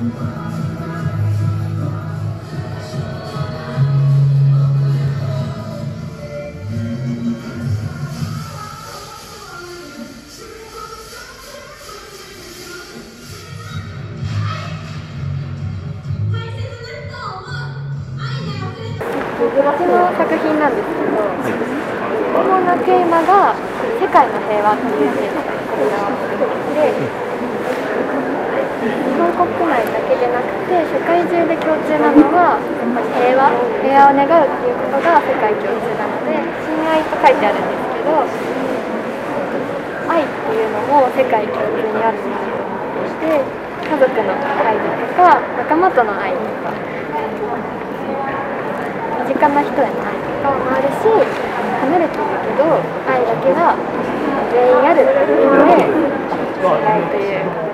私の作品なんですけど、主なテーマが「世界の平和」というテーマで。国内だけでなくて世界中で共通なのはやっぱり平和平和を願うっていうことが世界共通なので親愛と書いてあるんですけど愛っていうのも世界共通にあるなと思っていて家族の愛だとか仲間との愛とか身近な人への愛とかもあるし離れてるけど愛だけは全員あるっていうので信頼という